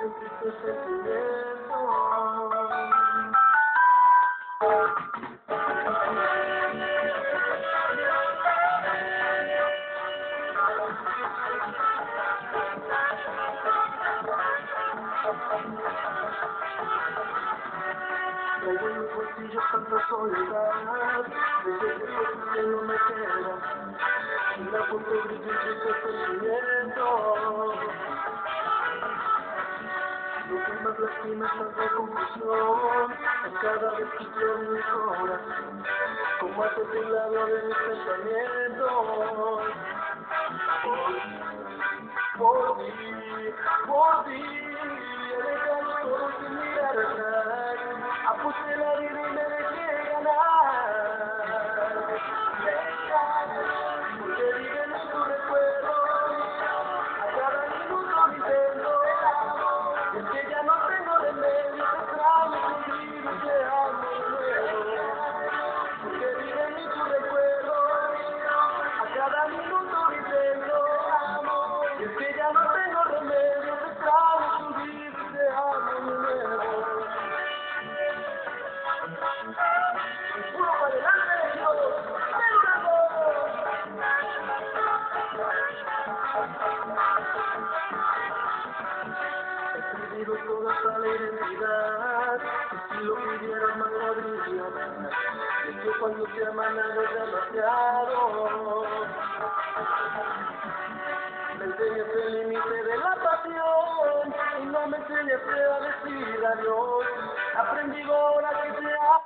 sentiste sentimiento. Traigo en los bolsillos tanta soledad, desde que te no me queda, y la foto brilla en tus Más es tanta confusión, cada vez que quiero mi corazón, como hace el lado de mis pensamientos. Por ti, por ti, he dejado todo sin mirar atrás, apuse la vida y me dejé ganar. Porque en tu recuerdo, cada minuto perdido toda la identidad Y si lo pidiera más podría dar Es cuando te aman algo es demasiado Me enseñaste el límite de la pasión Y no me enseñaste a decir adiós Aprendí ahora que te amo